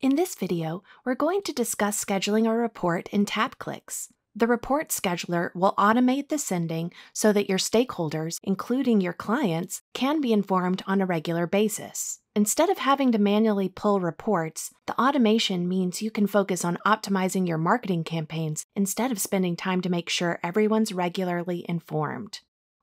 In this video, we're going to discuss scheduling a report in TapClicks. The report scheduler will automate the sending so that your stakeholders, including your clients, can be informed on a regular basis. Instead of having to manually pull reports, the automation means you can focus on optimizing your marketing campaigns instead of spending time to make sure everyone's regularly informed.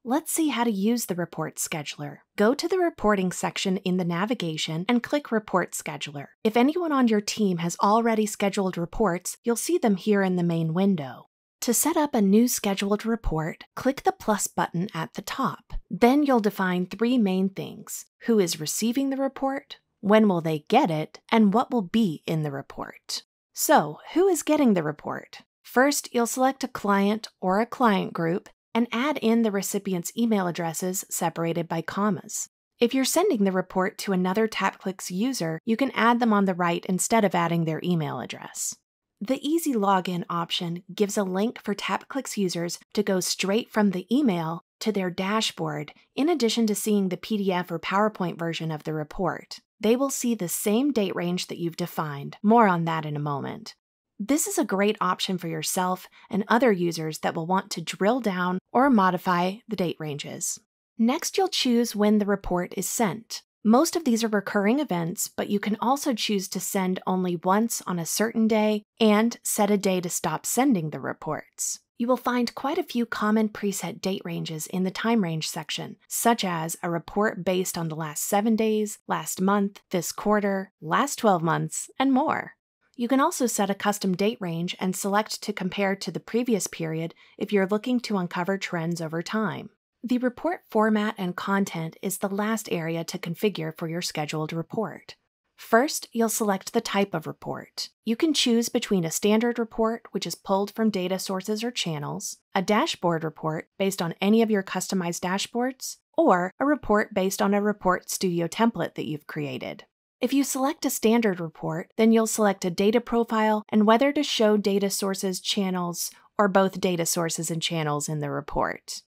Let's see how to use the Report Scheduler. Go to the Reporting section in the navigation and click Report Scheduler. If anyone on your team has already scheduled reports, you'll see them here in the main window. To set up a new scheduled report, click the plus button at the top. Then you'll define three main things who is receiving the report, when will they get it, and what will be in the report. So, who is getting the report? First, you'll select a client or a client group and add in the recipient's email addresses separated by commas. If you're sending the report to another TapClicks user, you can add them on the right instead of adding their email address. The Easy Login option gives a link for TapClicks users to go straight from the email to their dashboard, in addition to seeing the PDF or PowerPoint version of the report. They will see the same date range that you've defined. More on that in a moment. This is a great option for yourself and other users that will want to drill down or modify the date ranges. Next, you'll choose when the report is sent. Most of these are recurring events, but you can also choose to send only once on a certain day and set a day to stop sending the reports. You will find quite a few common preset date ranges in the time range section, such as a report based on the last seven days, last month, this quarter, last 12 months, and more. You can also set a custom date range and select to compare to the previous period if you're looking to uncover trends over time. The report format and content is the last area to configure for your scheduled report. First, you'll select the type of report. You can choose between a standard report, which is pulled from data sources or channels, a dashboard report based on any of your customized dashboards, or a report based on a Report Studio template that you've created. If you select a standard report, then you'll select a data profile and whether to show data sources, channels, or both data sources and channels in the report.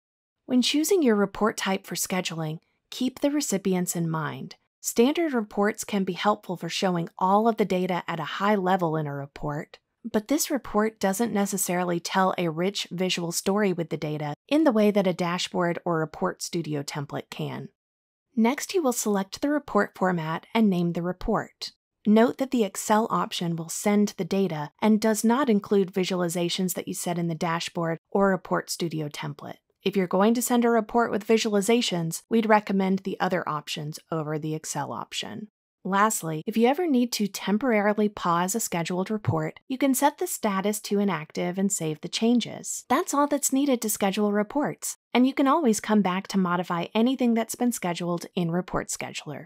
When choosing your report type for scheduling, keep the recipients in mind. Standard reports can be helpful for showing all of the data at a high level in a report, but this report doesn't necessarily tell a rich visual story with the data in the way that a dashboard or report studio template can. Next, you will select the report format and name the report. Note that the Excel option will send the data and does not include visualizations that you set in the dashboard or Report Studio template. If you're going to send a report with visualizations, we'd recommend the other options over the Excel option. Lastly, if you ever need to temporarily pause a scheduled report, you can set the status to inactive and save the changes. That's all that's needed to schedule reports, and you can always come back to modify anything that's been scheduled in Report Scheduler.